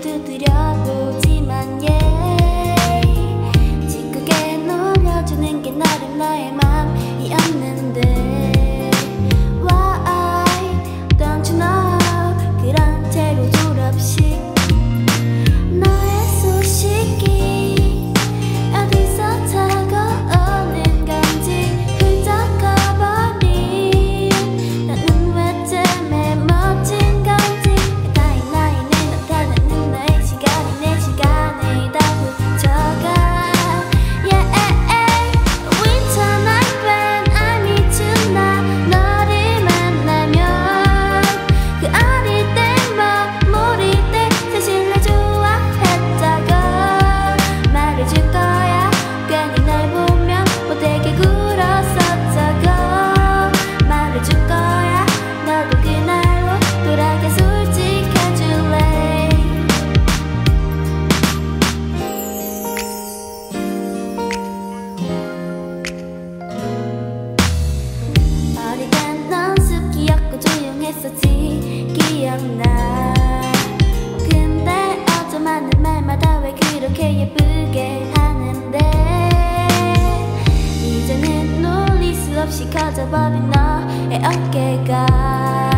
где ты рядом. 예쁘게 하는데 이제는 놀릴 수 없이 커져버린 너의 어깨가